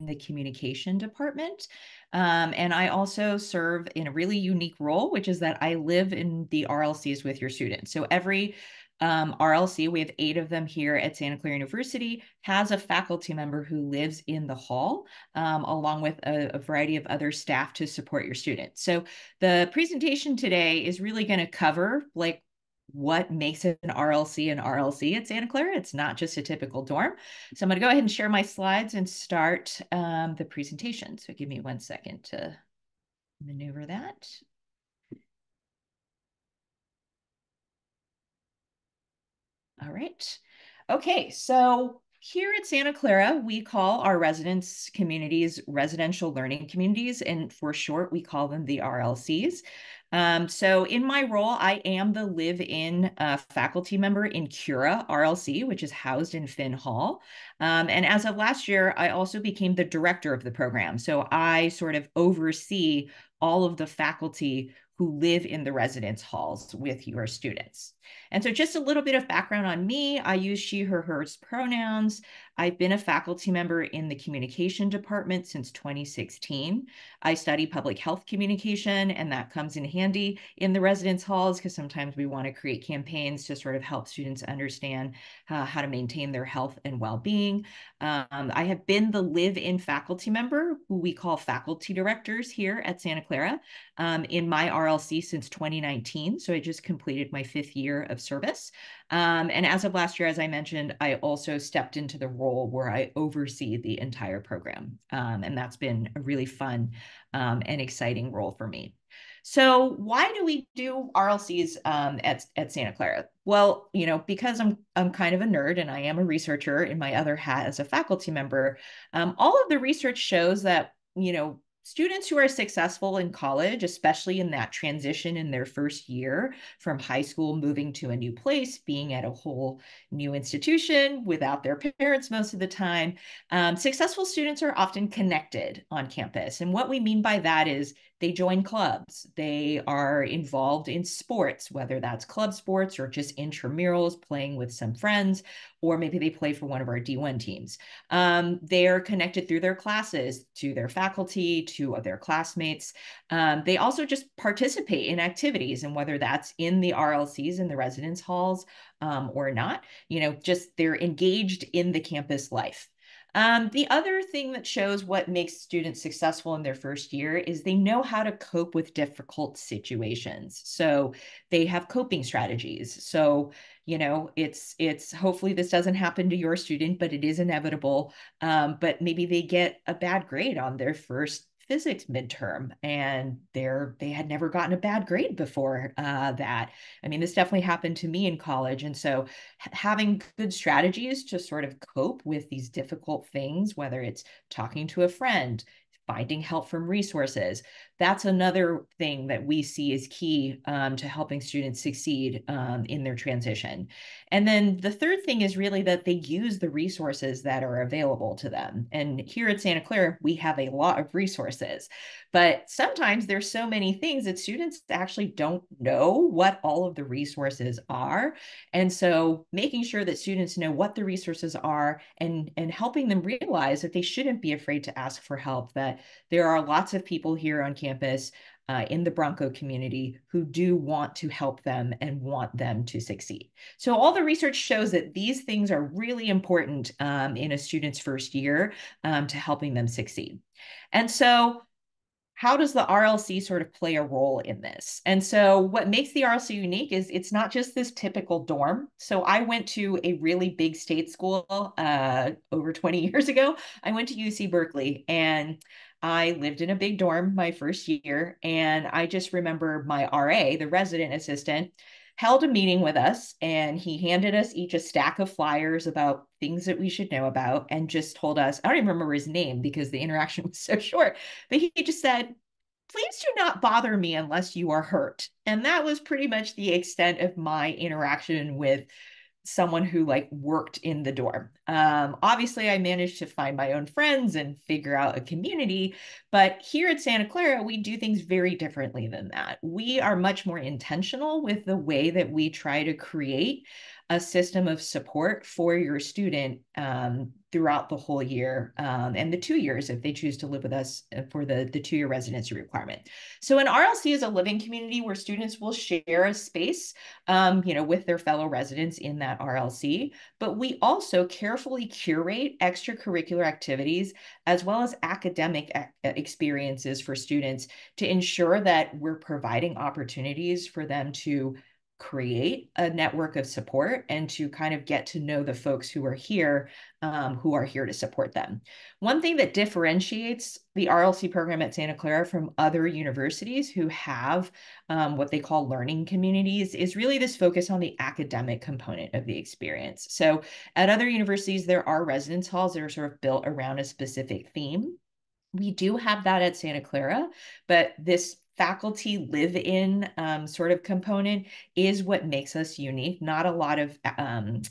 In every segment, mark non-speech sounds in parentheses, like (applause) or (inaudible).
the communication department. Um, and I also serve in a really unique role, which is that I live in the RLCs with your students. So every um, RLC, we have eight of them here at Santa Clara University, has a faculty member who lives in the hall, um, along with a, a, variety of other staff to support your students. So the presentation today is really going to cover like what makes an RLC an RLC at Santa Clara. It's not just a typical dorm. So I'm going to go ahead and share my slides and start um, the presentation. So give me one second to maneuver that. All right. Okay, so here at Santa Clara, we call our residence communities residential learning communities, and for short, we call them the RLCs. Um, so in my role, I am the live-in uh, faculty member in Cura RLC, which is housed in Finn Hall. Um, and as of last year, I also became the director of the program. So I sort of oversee all of the faculty who live in the residence halls with your students. And so just a little bit of background on me, I use she, her, hers pronouns. I've been a faculty member in the communication department since 2016. I study public health communication, and that comes in handy in the residence halls because sometimes we want to create campaigns to sort of help students understand uh, how to maintain their health and well-being. Um, I have been the live-in faculty member, who we call faculty directors here at Santa Clara, um, in my RLC since 2019. So I just completed my fifth year of service. Um, and as of last year, as I mentioned, I also stepped into the role where I oversee the entire program. Um, and that's been a really fun um, and exciting role for me. So why do we do RLCs um, at, at Santa Clara? Well, you know, because I'm I'm kind of a nerd and I am a researcher in my other hat as a faculty member. Um, all of the research shows that you know students who are successful in college, especially in that transition in their first year from high school, moving to a new place, being at a whole new institution without their parents most of the time, um, successful students are often connected on campus. And what we mean by that is they join clubs, they are involved in sports, whether that's club sports or just intramurals, playing with some friends, or maybe they play for one of our D1 teams. Um, they're connected through their classes to their faculty, to their classmates. Um, they also just participate in activities, and whether that's in the RLCs in the residence halls um, or not, you know, just they're engaged in the campus life. Um, the other thing that shows what makes students successful in their first year is they know how to cope with difficult situations. So they have coping strategies. So, you know, it's it's hopefully this doesn't happen to your student, but it is inevitable. Um, but maybe they get a bad grade on their first physics midterm and they're they had never gotten a bad grade before uh, that. I mean this definitely happened to me in college and so having good strategies to sort of cope with these difficult things whether it's talking to a friend finding help from resources. That's another thing that we see is key um, to helping students succeed um, in their transition. And then the third thing is really that they use the resources that are available to them. And here at Santa Clara, we have a lot of resources, but sometimes there's so many things that students actually don't know what all of the resources are. And so making sure that students know what the resources are and, and helping them realize that they shouldn't be afraid to ask for help, that there are lots of people here on campus uh, in the Bronco community who do want to help them and want them to succeed. So all the research shows that these things are really important um, in a student's first year um, to helping them succeed. And so how does the RLC sort of play a role in this? And so what makes the RLC unique is it's not just this typical dorm. So I went to a really big state school uh, over 20 (laughs) years ago. I went to UC Berkeley and I lived in a big dorm my first year, and I just remember my RA, the resident assistant, held a meeting with us and he handed us each a stack of flyers about things that we should know about and just told us, I don't even remember his name because the interaction (laughs) was so short, but he just said, please do not bother me unless you are hurt. And that was pretty much the extent of my interaction with someone who like worked in the dorm. Um, obviously, I managed to find my own friends and figure out a community. But here at Santa Clara, we do things very differently than that. We are much more intentional with the way that we try to create a system of support for your student um, throughout the whole year um, and the two years if they choose to live with us uh, for the, the two-year residency requirement. So an RLC is a living community where students will share a space, um, you know, with their fellow residents in that RLC, but we also carefully curate extracurricular activities as well as academic experiences for students to ensure that we're providing opportunities for them to create a network of support and to kind of get to know the folks who are here um, who are here to support them. One thing that differentiates the RLC program at Santa Clara from other universities who have um, what they call learning communities is really this focus on the academic component of the experience. So at other universities, there are residence halls that are sort of built around a specific theme. We do have that at Santa Clara, but this faculty live in um, sort of component is what makes us unique. Not a lot of um,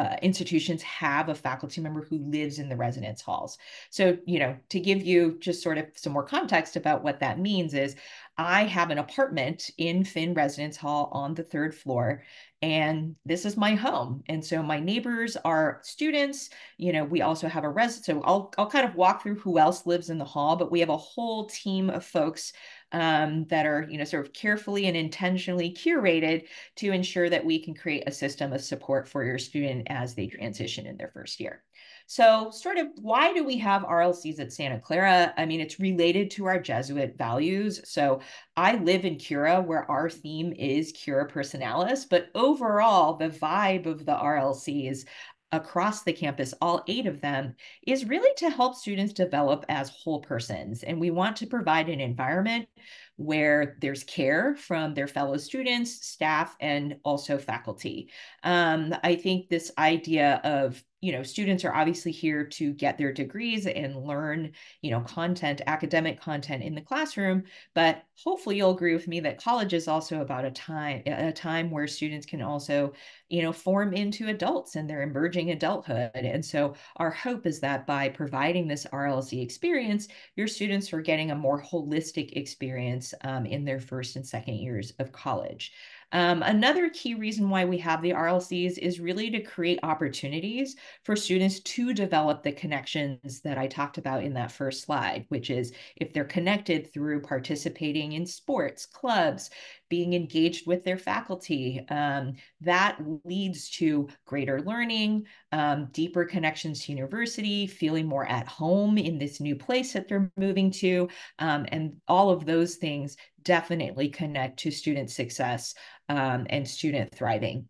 uh, institutions have a faculty member who lives in the residence halls. So, you know, to give you just sort of some more context about what that means is I have an apartment in Finn Residence Hall on the third floor, and this is my home. And so my neighbors are students. You know, we also have a resident. So I'll I'll kind of walk through who else lives in the hall, but we have a whole team of folks um, that are, you know, sort of carefully and intentionally curated to ensure that we can create a system of support for your student as they transition in their first year. So, sort of, why do we have RLCs at Santa Clara? I mean, it's related to our Jesuit values. So, I live in Cura, where our theme is Cura Personalis, but overall, the vibe of the RLCs across the campus, all eight of them, is really to help students develop as whole persons. And we want to provide an environment where there's care from their fellow students, staff, and also faculty. Um, I think this idea of you know students are obviously here to get their degrees and learn you know content academic content in the classroom but hopefully you'll agree with me that college is also about a time a time where students can also you know form into adults and their emerging adulthood. And so our hope is that by providing this rlc experience your students are getting a more holistic experience um, in their first and second years of college um, another key reason why we have the RLCs is really to create opportunities for students to develop the connections that I talked about in that first slide, which is if they're connected through participating in sports, clubs, being engaged with their faculty. Um, that leads to greater learning, um, deeper connections to university, feeling more at home in this new place that they're moving to. Um, and all of those things definitely connect to student success um, and student thriving.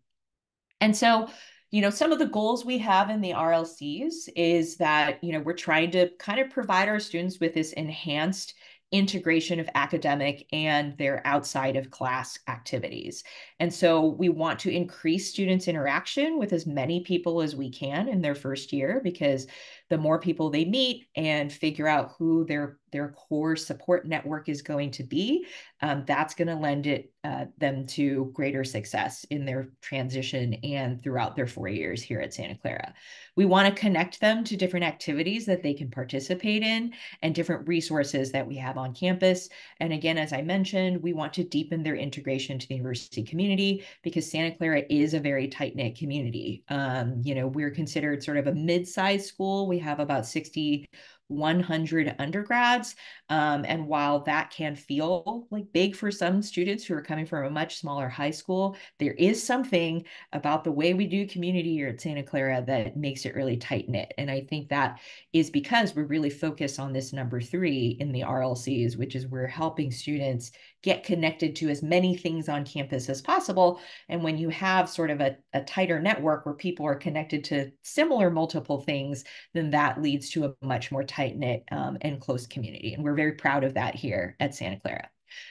And so, you know, some of the goals we have in the RLCs is that, you know, we're trying to kind of provide our students with this enhanced integration of academic and their outside of class activities. And so we want to increase students' interaction with as many people as we can in their first year because the more people they meet and figure out who their their core support network is going to be, um, that's going to lend it uh, them to greater success in their transition and throughout their four years here at Santa Clara. We want to connect them to different activities that they can participate in and different resources that we have on campus. And again, as I mentioned, we want to deepen their integration to the university community because Santa Clara is a very tight knit community. Um, you know, we're considered sort of a mid sized school. We have about 60 100 undergrads. Um, and while that can feel like big for some students who are coming from a much smaller high school, there is something about the way we do community here at Santa Clara that makes it really tight knit. And I think that is because we're really focused on this number three in the RLCs, which is we're helping students get connected to as many things on campus as possible. And when you have sort of a, a tighter network where people are connected to similar multiple things, then that leads to a much more tight knit um, and close community. And we're very proud of that here at Santa Clara.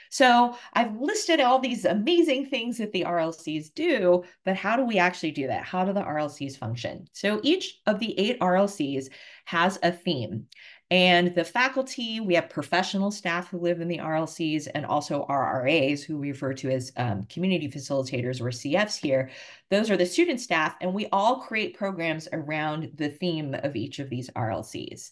So I've listed all these amazing things that the RLCs do, but how do we actually do that? How do the RLCs function? So each of the eight RLCs has a theme. And the faculty, we have professional staff who live in the RLCs and also RRAs, who we refer to as um, community facilitators or CFs here. Those are the student staff, and we all create programs around the theme of each of these RLCs.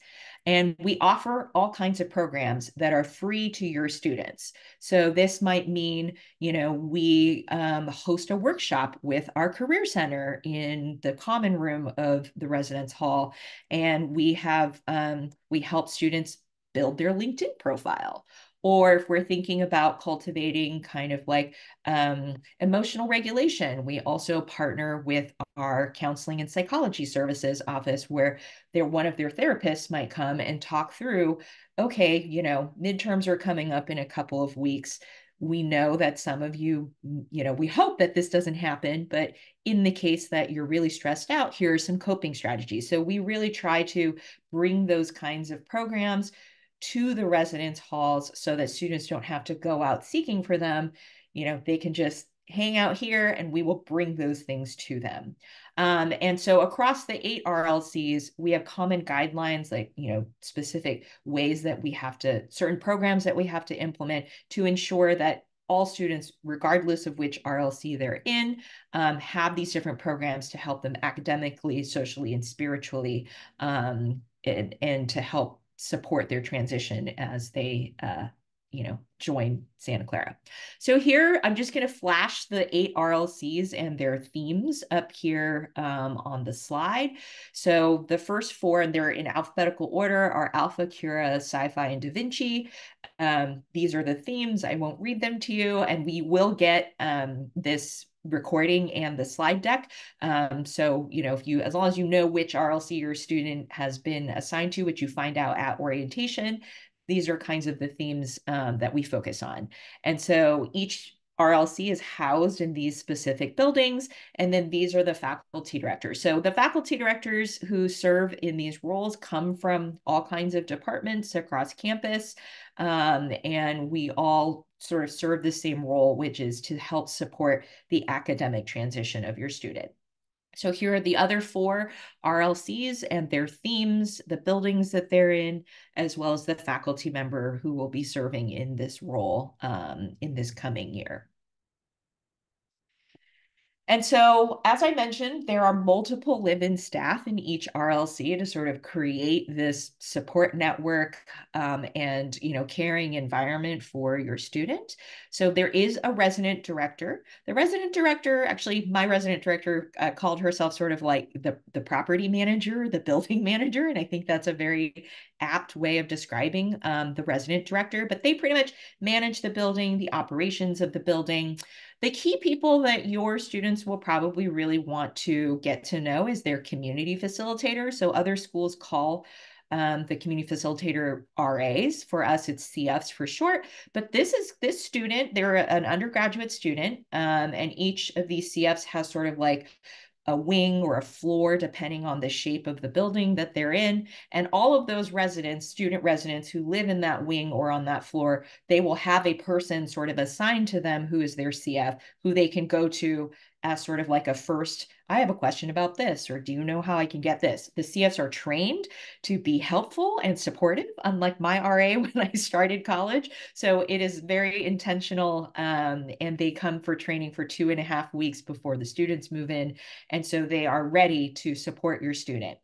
And we offer all kinds of programs that are free to your students. So this might mean, you know, we um, host a workshop with our Career Center in the common room of the residence hall. And we have, um, we help students build their LinkedIn profile or if we're thinking about cultivating kind of like um, emotional regulation, we also partner with our counseling and psychology services office where they're one of their therapists might come and talk through, okay, you know, midterms are coming up in a couple of weeks. We know that some of you, you know, we hope that this doesn't happen, but in the case that you're really stressed out, here are some coping strategies. So we really try to bring those kinds of programs to the residence halls so that students don't have to go out seeking for them. You know, they can just hang out here and we will bring those things to them. Um, and so across the eight RLCs, we have common guidelines, like, you know, specific ways that we have to, certain programs that we have to implement to ensure that all students, regardless of which RLC they're in, um, have these different programs to help them academically, socially, and spiritually, um, and, and to help support their transition as they uh, you know, join Santa Clara. So here, I'm just going to flash the eight RLCs and their themes up here um, on the slide. So the first four, and they're in alphabetical order, are Alpha, Cura, CyPhi, and Da Vinci. Um, these are the themes. I won't read them to you, and we will get um, this recording and the slide deck. Um, so, you know, if you, as long as you know which RLC your student has been assigned to, which you find out at orientation, these are kinds of the themes um, that we focus on. And so each RLC is housed in these specific buildings, and then these are the faculty directors. So the faculty directors who serve in these roles come from all kinds of departments across campus, um, and we all sort of serve the same role, which is to help support the academic transition of your student. So here are the other four RLCs and their themes, the buildings that they're in, as well as the faculty member who will be serving in this role um, in this coming year. And so, as I mentioned, there are multiple live-in staff in each RLC to sort of create this support network um, and, you know, caring environment for your student. So there is a resident director. The resident director, actually, my resident director uh, called herself sort of like the, the property manager, the building (laughs) manager. And I think that's a very apt way of describing um, the resident director, but they pretty much manage the building, the operations of the building. The key people that your students will probably really want to get to know is their community facilitator. So other schools call um, the community facilitator RAs. For us, it's CFs for short. But this is this student, they're an undergraduate student, um, and each of these CFs has sort of like a wing or a floor, depending on the shape of the building that they're in. And all of those residents, student residents who live in that wing or on that floor, they will have a person sort of assigned to them who is their CF, who they can go to as sort of like a first, I have a question about this, or do you know how I can get this? The CFs are trained to be helpful and supportive, unlike my RA (laughs) when I started college. So it is very intentional, um, and they come for training for two and a half weeks before the students move in. And so they are ready to support your student.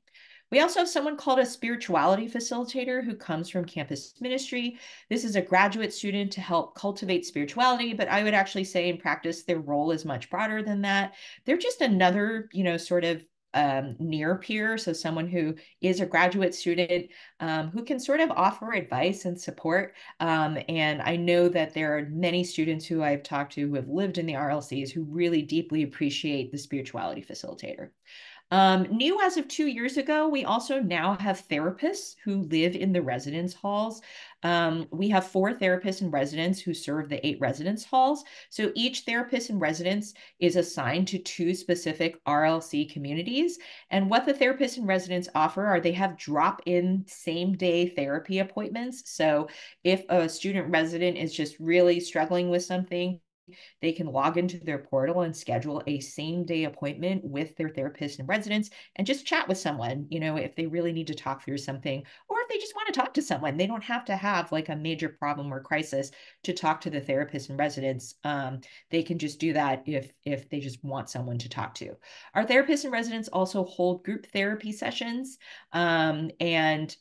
We also have someone called a spirituality facilitator who comes from campus ministry. This is a graduate student to help cultivate spirituality, but I would actually say in practice, their role is much broader than that. They're just another, you know, sort of um, near peer, so someone who is a graduate student um, who can sort of offer advice and support. Um, and I know that there are many students who I've talked to who have lived in the RLCs who really deeply appreciate the spirituality facilitator. Um, new as of two years ago, we also now have therapists who live in the residence halls. Um, we have four therapists and residents who serve the eight residence halls. So each therapist and residence is assigned to two specific RLC communities. And what the therapists and residents offer are they have drop-in same-day therapy appointments. So if a student resident is just really struggling with something, they can log into their portal and schedule a same day appointment with their therapist and residents and just chat with someone, you know, if they really need to talk through something or if they just want to talk to someone. They don't have to have like a major problem or crisis to talk to the therapist and residents. Um, they can just do that if if they just want someone to talk to. Our therapists and residents also hold group therapy sessions um, and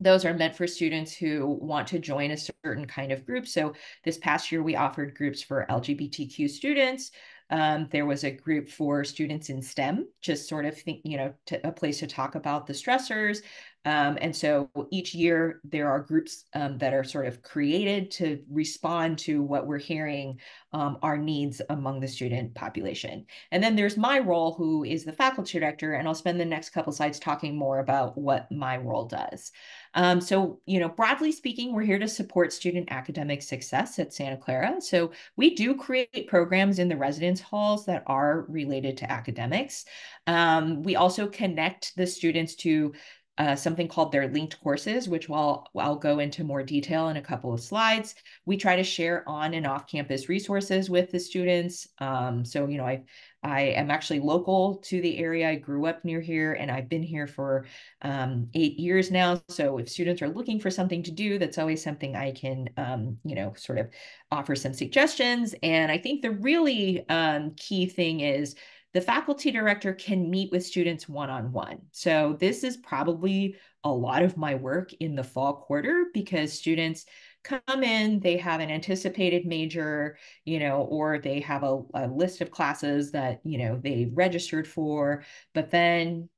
those are meant for students who want to join a certain kind of group. So this past year, we offered groups for LGBTQ students. Um, there was a group for students in STEM, just sort of think, you know, to, a place to talk about the stressors. Um, and so each year there are groups um, that are sort of created to respond to what we're hearing um, our needs among the student population. And then there's my role, who is the faculty director, and I'll spend the next couple slides talking more about what my role does. Um, so, you know, broadly speaking, we're here to support student academic success at Santa Clara. So we do create programs in the residence halls that are related to academics. Um, we also connect the students to uh, something called their linked courses, which I'll, I'll go into more detail in a couple of slides. We try to share on and off campus resources with the students. Um, so, you know, I, I am actually local to the area. I grew up near here and I've been here for um, eight years now. So if students are looking for something to do, that's always something I can, um, you know, sort of offer some suggestions. And I think the really um, key thing is the faculty director can meet with students one-on-one. So this is probably a lot of my work in the fall quarter because students come in, they have an anticipated major, you know, or they have a, a list of classes that, you know, they registered for, but then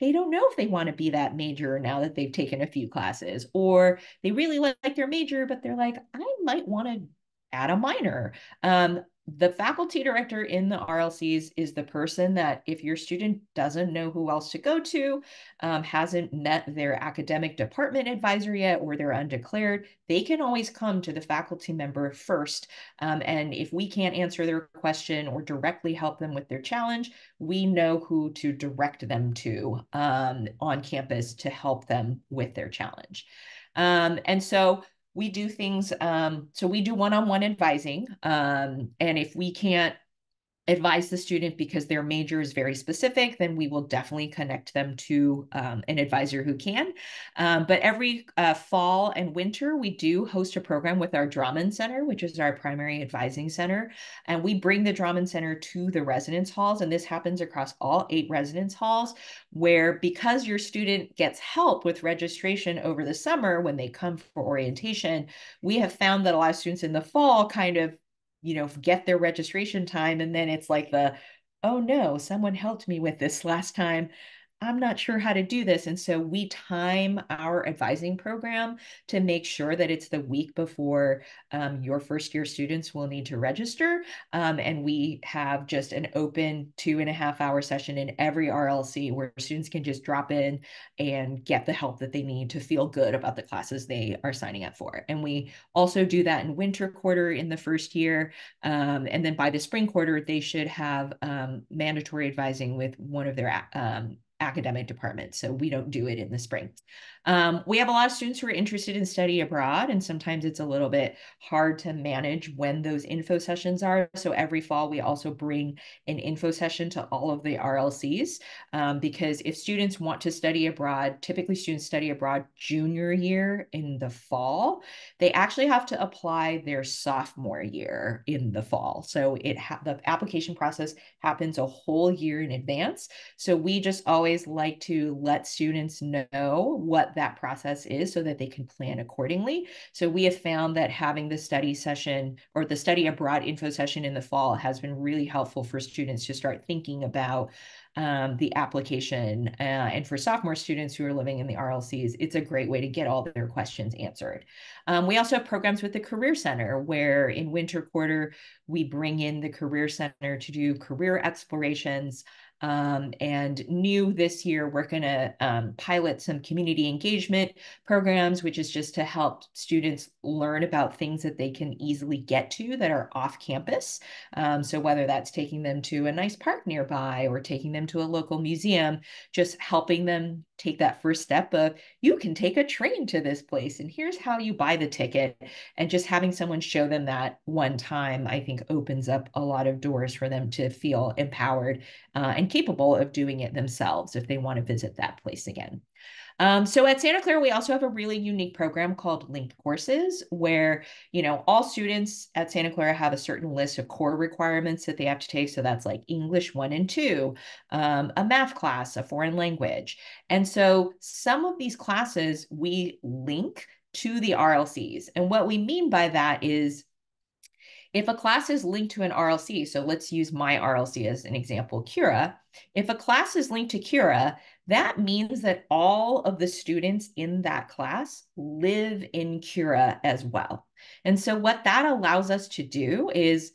they don't know if they want to be that major now that they've taken a few classes, or they really like their major, but they're like, I might want to add a minor. Um, the faculty director in the RLCs is the person that if your student doesn't know who else to go to, um, hasn't met their academic department advisor yet, or they're undeclared, they can always come to the faculty member first. Um, and if we can't answer their question or directly help them with their challenge, we know who to direct them to um, on campus to help them with their challenge. Um, and so we do things um, so we do one-on-one advising um, and if we can't advise the student because their major is very specific, then we will definitely connect them to um, an advisor who can. Um, but every uh, fall and winter, we do host a program with our Drahmann Center, which is our primary advising center. And we bring the Drahmann Center to the residence halls. And this happens across all eight residence halls, where because your student gets help with registration over the summer when they come for orientation, we have found that a lot of students in the fall kind of you know, get their registration time. And then it's like the, oh no, someone helped me with this last time. I'm not sure how to do this. And so we time our advising program to make sure that it's the week before um, your first year students will need to register. Um, and we have just an open two and a half hour session in every RLC where students can just drop in and get the help that they need to feel good about the classes they are signing up for. And we also do that in winter quarter in the first year. Um, and then by the spring quarter, they should have um, mandatory advising with one of their um, academic department. So we don't do it in the spring. Um, we have a lot of students who are interested in study abroad, and sometimes it's a little bit hard to manage when those info sessions are. So every fall, we also bring an info session to all of the RLCs um, because if students want to study abroad, typically students study abroad junior year in the fall, they actually have to apply their sophomore year in the fall. So it the application process happens a whole year in advance. So we just always like to let students know what that process is so that they can plan accordingly. So we have found that having the study session or the study abroad info session in the fall has been really helpful for students to start thinking about um, the application. Uh, and for sophomore students who are living in the RLCs, it's a great way to get all their questions answered. Um, we also have programs with the Career Center where in winter quarter, we bring in the Career Center to do career explorations. Um, and new this year, we're going to um, pilot some community engagement programs, which is just to help students learn about things that they can easily get to that are off campus. Um, so whether that's taking them to a nice park nearby or taking them to a local museum, just helping them take that first step of you can take a train to this place and here's how you buy the ticket and just having someone show them that one time i think opens up a lot of doors for them to feel empowered uh, and capable of doing it themselves if they want to visit that place again Um, so at Santa Clara, we also have a really unique program called Linked Courses, where you know all students at Santa Clara have a certain list of core requirements that they have to take. So that's like English one and two, um, a math class, a foreign language, and so some of these classes we link to the RLCs. And what we mean by that is if a class is linked to an RLC, so let's use my RLC as an example, Cura. If a class is linked to Cura, that means that all of the students in that class live in Cura as well. And so what that allows us to do is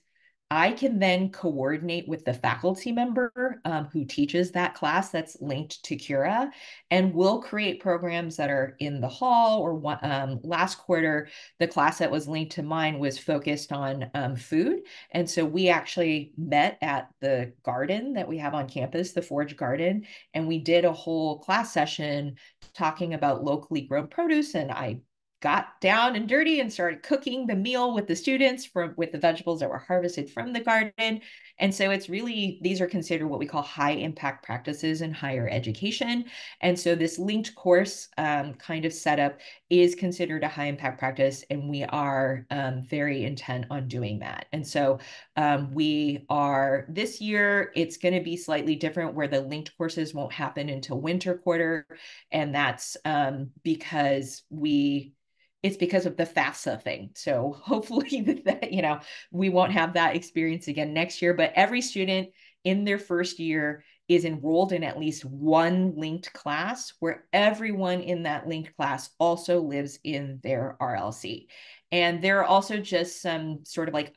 I can then coordinate with the faculty member um, who teaches that class that's linked to Cura, and we'll create programs that are in the hall. Or one, um, last quarter, the class that was linked to mine was focused on um, food, and so we actually met at the garden that we have on campus, the Forge Garden, and we did a whole class session talking about locally grown produce. And I got down and dirty and started cooking the meal with the students from with the vegetables that were harvested from the garden. And so it's really these are considered what we call high impact practices in higher education. And so this linked course um, kind of setup is considered a high impact practice and we are um, very intent on doing that. And so um, we are this year it's going to be slightly different where the linked courses won't happen until winter quarter. And that's um, because we it's because of the FAFSA thing. So hopefully (laughs) that, you know, we won't have that experience again next year, but every student in their first year is enrolled in at least one linked class where everyone in that linked class also lives in their RLC. And there are also just some sort of like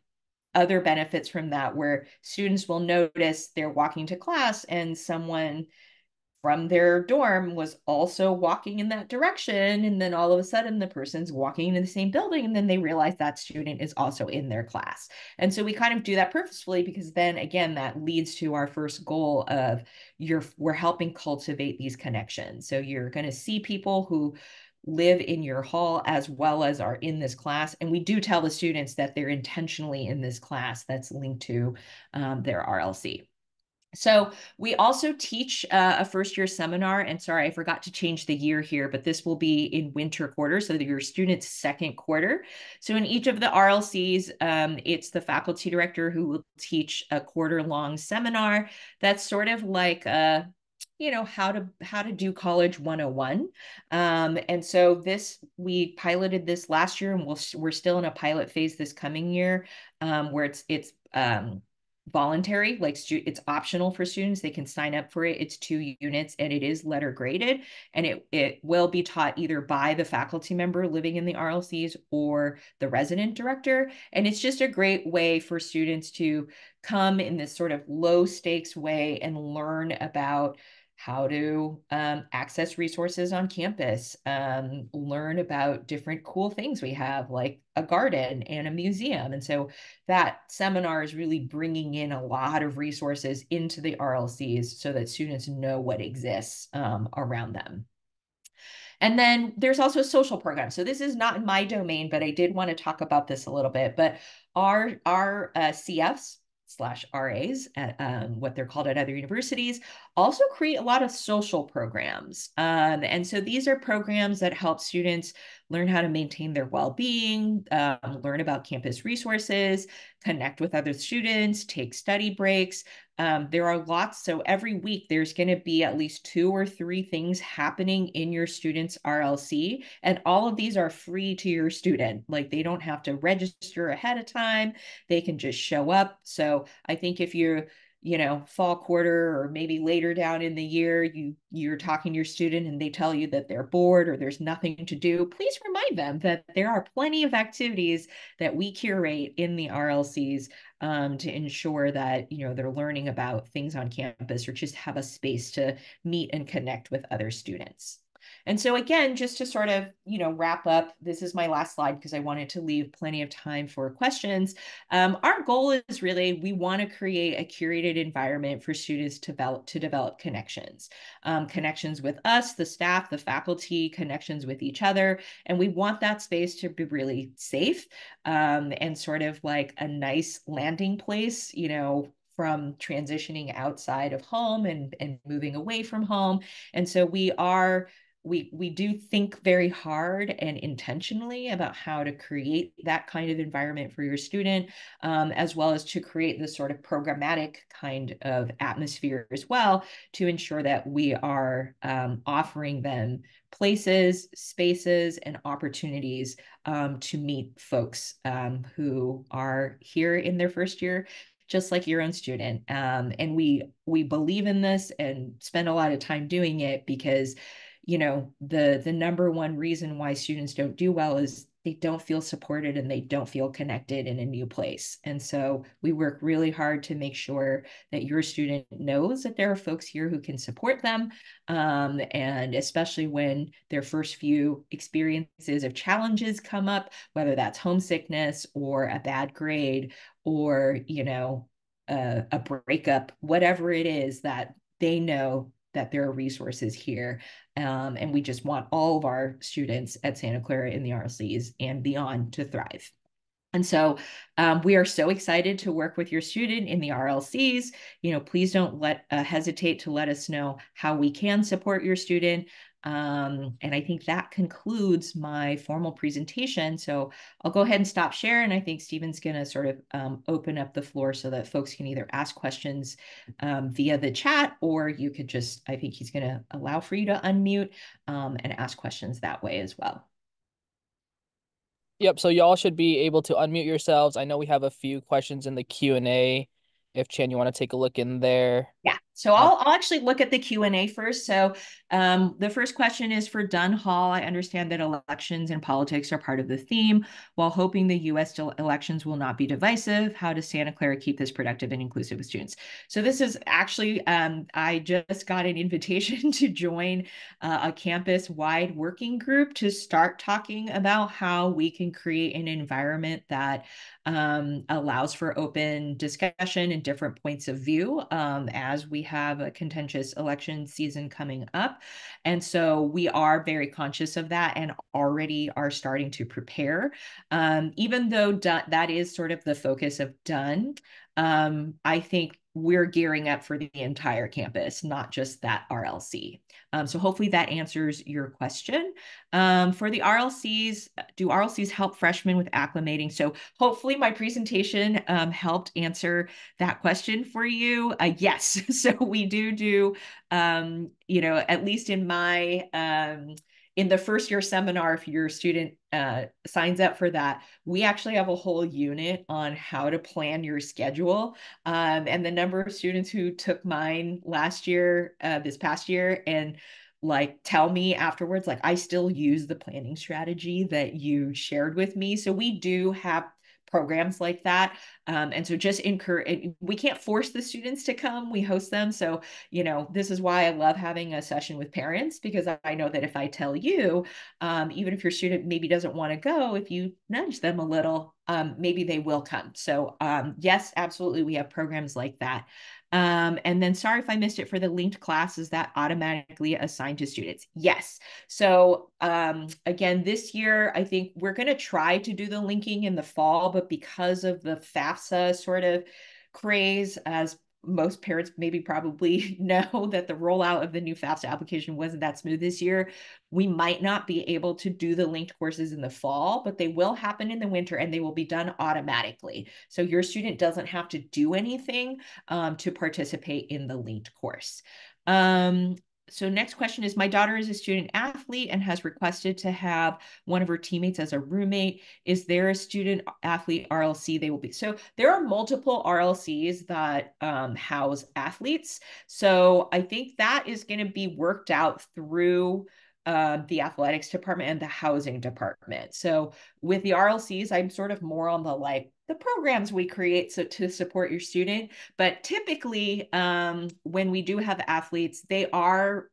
other benefits from that where students will notice they're walking to class and someone from their dorm was also walking in that direction. And then all of a sudden, the person's walking in the same building. And then they realize that student is also in their class. And so we kind of do that purposefully because then again, that leads to our first goal of you're we're helping cultivate these connections. So you're going to see people who live in your hall as well as are in this class. And we do tell the students that they're intentionally in this class that's linked to um, their RLC. So we also teach uh, a first year seminar, and sorry, I forgot to change the year here, but this will be in winter quarter, so your student's second quarter. So in each of the RLCs, um, it's the faculty director who will teach a quarter long seminar that's sort of like a you know how to how to do college 101 um, and so this we piloted this last year and we'll, we're still in a pilot phase this coming year um, where it's it's um, voluntary like it's optional for students they can sign up for it it's two units and it is letter graded and it it will be taught either by the faculty member living in the RLCs or the resident director and it's just a great way for students to come in this sort of low stakes way and learn about how to um, access resources on campus, um, learn about different cool things we have, like a garden and a museum. And so that seminar is really bringing in a lot of resources into the RLCs so that students know what exists um, around them. And then there's also a social program. So this is not in my domain, but I did want to talk about this a little bit. But our, our uh, CFs, slash RAs at um, what they're called at other universities also create a lot of social programs. Um, and so these are programs that help students learn how to maintain their well-being, um, learn about campus resources, connect with other students, take study breaks. Um, there are lots. So every week there's going to be at least two or three things happening in your student's RLC. And all of these are free to your student. Like they don't have to register ahead of time. They can just show up. So I think if you're you know fall quarter or maybe later down in the year you you're talking to your student and they tell you that they're bored or there's nothing to do please remind them that there are plenty of activities that we curate in the rlcs um, to ensure that you know they're learning about things on campus or just have a space to meet and connect with other students and so again, just to sort of, you know, wrap up, this is my last slide because I wanted to leave plenty of time for questions. Um, our goal is really, we want to create a curated environment for students to develop, to develop connections, um, connections with us, the staff, the faculty, connections with each other. And we want that space to be really safe um, and sort of like a nice landing place, you know, from transitioning outside of home and, and moving away from home. And so we are we we do think very hard and intentionally about how to create that kind of environment for your student, um, as well as to create this sort of programmatic kind of atmosphere as well to ensure that we are um, offering them places, spaces, and opportunities um, to meet folks um, who are here in their first year just like your own student. Um, and we we believe in this and spend a lot of time doing it because you know the the number one reason why students don't do well is they don't feel supported and they don't feel connected in a new place. And so we work really hard to make sure that your student knows that there are folks here who can support them. Um, and especially when their first few experiences of challenges come up, whether that's homesickness or a bad grade or, you know, a, a breakup, whatever it is that they know that there are resources here. Um, and we just want all of our students at Santa Clara in the RLCs and beyond to thrive. And so um, we are so excited to work with your student in the RLCs. You know, please don't let uh, hesitate to let us know how we can support your student. Um, and I think that concludes my formal presentation. So I'll go ahead and stop share. And I think Stephen's going to sort of um, open up the floor so that folks can either ask questions um, via the chat or you could just, I think he's going to allow for you to unmute um, and ask questions that way as well. Yep. So y'all should be able to unmute yourselves. I know we have a few questions in the Q&A if Chan, you want to take a look in there. Yeah. So I'll, I'll actually look at the Q&A first. So um, the first question is for Dunne Hall. I understand that elections and politics are part of the theme. While hoping the U.S. elections will not be divisive, how does Santa Clara keep this productive and inclusive with students? So this is actually, um, I just got an (laughs) invitation to join uh, a campus-wide working group to start talking about how we can create an environment that um, allows for open discussion and different points of view um, as we have a contentious election season coming up. And so we are very conscious of that and already are starting to prepare. Um, even though that is sort of the focus of Dunne, um, I think we're gearing up for the entire campus, not just that RLC. Um, so hopefully that answers your question. Um, for the RLCs, do RLCs help freshmen with acclimating? So hopefully my presentation um, helped answer that question for you. Uh, yes, (laughs) so we do do, um, you know, at least in my um, in the first year seminar, if your student uh, signs up for that, we actually have a whole unit on how to plan your schedule. Um, and the number of students who took mine last year, uh, this past year, and like tell me afterwards, like I still use the planning strategy that you shared with me. So we do have programs like that. Um, and so just encourage, we can't force the students to come, we host them. So, you know, this is why I love having a session with parents because I know that if I tell you, um, even if your student maybe doesn't want to go, if you nudge them a little, um, maybe they will come. So um, yes, absolutely. We have programs like that. Um, and then sorry if I missed it for the linked class, is that automatically assigned to students? Yes. So um, again, this year, I think we're going to try to do the linking in the fall, but because of the FAFSA sort of craze as most parents maybe probably (laughs) know that the rollout of the new FAFSA application wasn't that smooth this year. We might not be able to do the linked courses in the fall, but they will happen in the winter and they will be done automatically. So your student doesn't have to do anything um, to participate in the linked course. Um, so next question is my daughter is a student athlete and has requested to have one of her teammates as a roommate. Is there a student athlete rlc they will be? So there are multiple rlcs that um, house athletes. So i think that is going to be worked out through uh, the athletics department and the housing department. So with the RLCs, I'm sort of more on the like the programs we create so to support your student. But typically, um, when we do have athletes, they are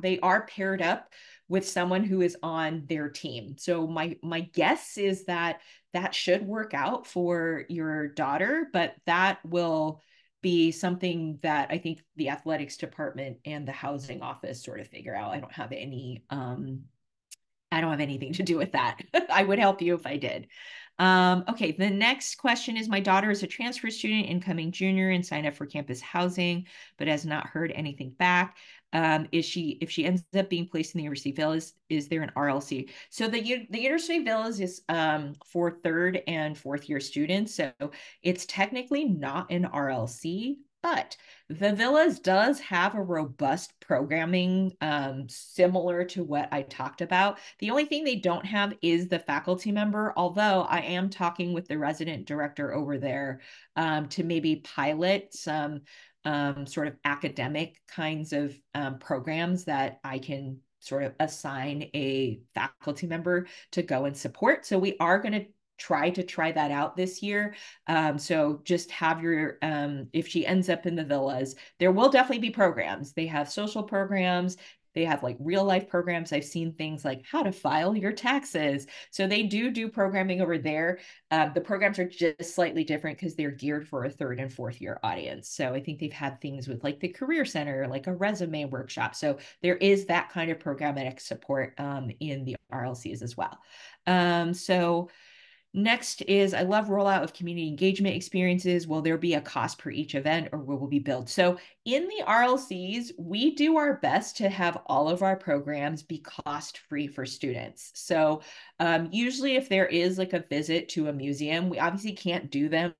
they are paired up with someone who is on their team. So my my guess is that that should work out for your daughter, but that will be something that I think the athletics department and the housing office sort of figure out. I don't have any um I don't have anything to do with that. (laughs) I would help you if I did. Um, okay, the next question is my daughter is a transfer student, incoming junior, and signed up for campus housing, but has not heard anything back. um, is she if she ends up being placed in the University Villas, is there an RLC? So the the University Villas is um, for third and fourth year students, so it's technically not an RLC, but the Villas does have a robust programming um, similar to what I talked about. The only thing they don't have is the faculty member, although I am talking with the resident director over there um, to maybe pilot some um, sort of academic kinds of um, programs that I can sort of assign a faculty member to go and support. So we are going to try to try that out this year. Um, so just have your, um, if she ends up in the villas, there will definitely be programs. They have social programs, they have like real life programs. I've seen things like how to file your taxes. So they do do programming over there. Uh, the programs are just slightly different because they're geared for a third and fourth year audience. So I think they've had things with like the Career Center, like a resume workshop. So there is that kind of programmatic support um, in the RLCs as well. Um, so Next is I love rollout of community engagement experiences. Will there be a cost per each event or will we be billed? So in the RLCs, we do our best to have all of our programs be cost free for students. So um, usually if there is like a visit to a museum, we obviously can't do them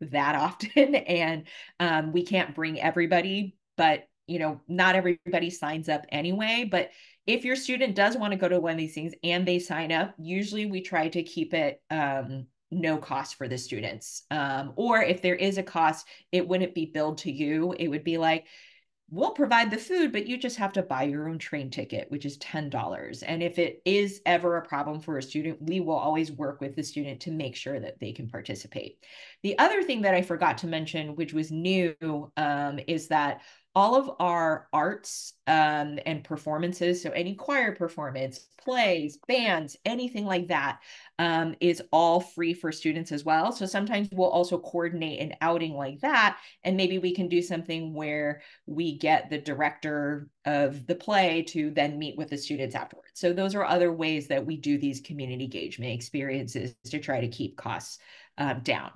that often (laughs) and um, we can't bring everybody, but you know, not everybody signs up anyway, but if your student does want to go to one of these things and they sign up, usually we try to keep it um, no cost for the students. Um, or if there is a cost, it wouldn't be billed to you. It would be like, we'll provide the food, but you just have to buy your own train ticket, which is $10. And if it is ever a problem for a student, we will always work with the student to make sure that they can participate. The other thing that I forgot to mention, which was new, um, is that all of our arts um, and performances, so any choir performance, plays, bands, anything like that, um, is all free for students as well. So sometimes we'll also coordinate an outing like that. And maybe we can do something where we get the director of the play to then meet with the students afterwards. So those are other ways that we do these community engagement experiences to try to keep costs um, down.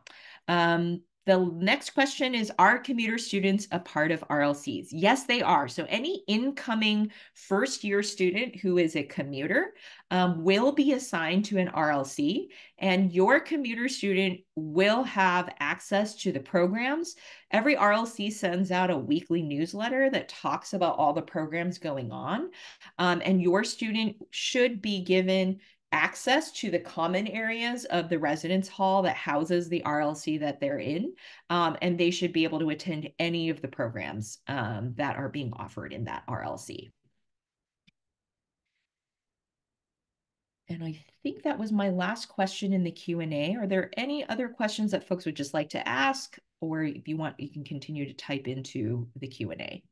Um, the next question is Are commuter students a part of RLCs? Yes, they are. So, any incoming first year student who is a commuter um, will be assigned to an RLC, and your commuter student will have access to the programs. Every RLC sends out a weekly newsletter that talks about all the programs going on, um, and your student should be given access to the common areas of the residence hall that houses the RLC that they're in. Um, and they should be able to attend any of the programs um, that are being offered in that RLC. And I think that was my last question in the Q&A. Are there any other questions that folks would just like to ask? Or if you want, you can continue to type into the Q&A.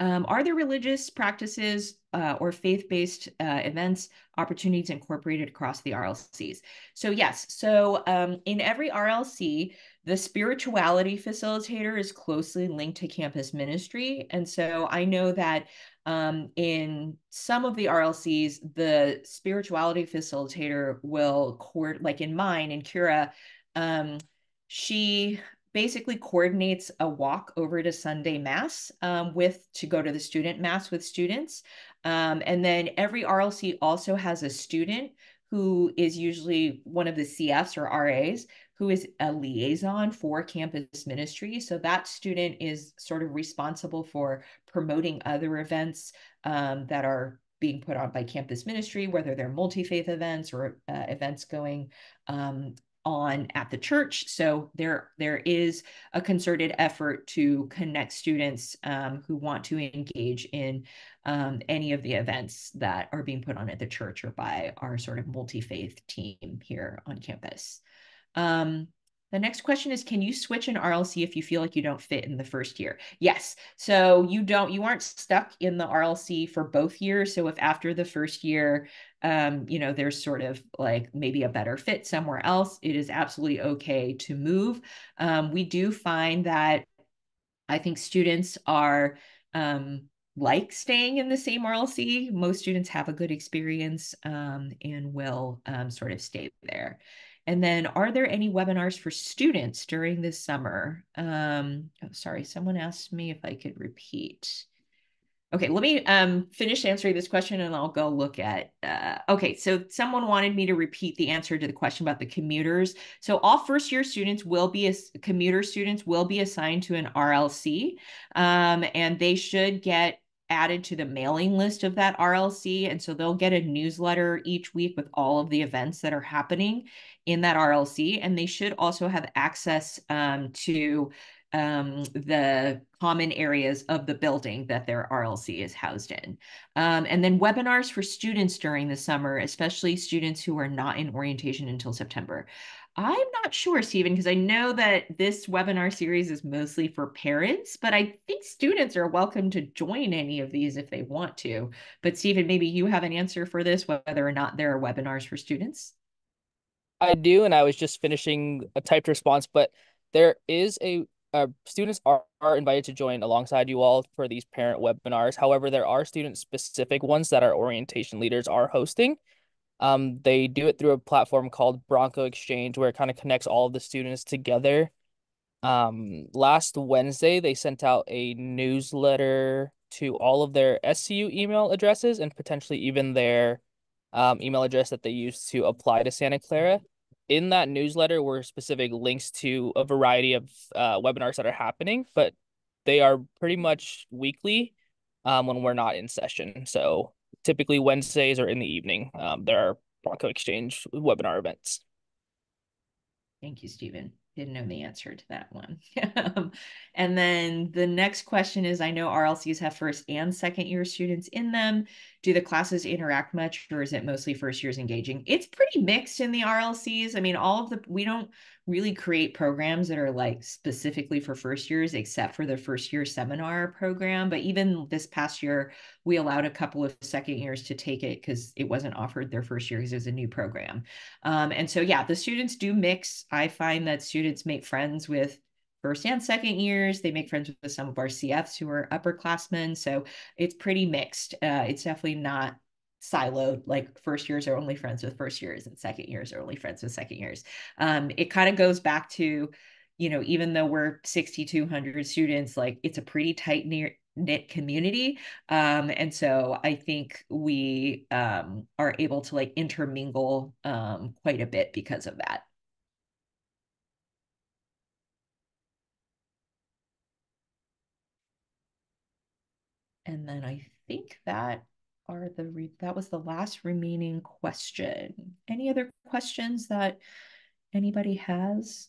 Um, are there religious practices uh, or faith-based uh, events opportunities incorporated across the RLCs? So yes, so um, in every RLC, the spirituality facilitator is closely linked to campus ministry. And so I know that um, in some of the RLCs, the spirituality facilitator will court, like in mine, in Cura, um, she basically coordinates a walk over to Sunday Mass um, with to go to the student Mass with students. Um, and then every RLC also has a student who is usually one of the CFs or RAs who is a liaison for campus ministry. So that student is sort of responsible for promoting other events um, that are being put on by campus ministry, whether they're multi faith events or uh, events going um, on at the church. So there, there is a concerted effort to connect students um, who want to engage in um, any of the events that are being put on at the church or by our sort of multi-faith team here on campus. Um, the next question is, can you switch an RLC if you feel like you don't fit in the first year? Yes. So you don't, you aren't stuck in the RLC for both years. So if after the first year, um, you know, there's sort of like maybe a better fit somewhere else, it is absolutely okay to move. Um, we do find that I think students are um, like staying in the same RLC. Most students have a good experience um, and will um, sort of stay there. And then are there any webinars for students during this summer? Um, oh, sorry, someone asked me if I could repeat. Okay, let me um, finish answering this question and I'll go look at. Uh, okay, so someone wanted me to repeat the answer to the question about the commuters. So all first year students will be commuter students will be assigned to an RLC, um, and they should get added to the mailing list of that RLC. And so they'll get a newsletter each week with all of the events that are happening in that RLC. And they should also have access um, to um, the common areas of the building that their RLC is housed in. Um, and then webinars for students during the summer, especially students who are not in orientation until September. I'm not sure, Stephen, because I know that this webinar series is mostly for parents, but I think students are welcome to join any of these if they want to. But Stephen, maybe you have an answer for this, whether or not there are webinars for students? I do, and I was just finishing a typed response, but there is a uh, students are, are invited to join alongside you all for these parent webinars. However, there are student specific ones that our orientation leaders are hosting. Um, they do it through a platform called Bronco Exchange, where it kind of connects all of the students together. Um, last Wednesday, they sent out a newsletter to all of their SCU email addresses and potentially even their um, email address that they use to apply to Santa Clara in that newsletter were specific links to a variety of uh, webinars that are happening, but they are pretty much weekly um, when we're not in session. So typically Wednesdays or in the evening, um, there are Bronco Exchange webinar events. Thank you, Stephen didn't know the answer to that one. (laughs) and then the next question is I know RLCs have first and second year students in them. Do the classes interact much or is it mostly first years engaging? It's pretty mixed in the RLCs. I mean, all of the, we don't really create programs that are like specifically for first years, except for the first year seminar program. But even this past year, we allowed a couple of second years to take it because it wasn't offered their first year because it was a new program. Um, and so, yeah, the students do mix. I find that students make friends with first and second years. They make friends with some of our CFs who are upperclassmen. So it's pretty mixed. Uh, it's definitely not siloed like first years are only friends with first years and second years are only friends with second years. Um, it kind of goes back to you know even though we're 6200 students like it's a pretty tight knit community. Um, and so i think we um, are able to like intermingle um, quite a bit because of that. And then i think that are the re- that was the last remaining question. Any other questions that anybody has?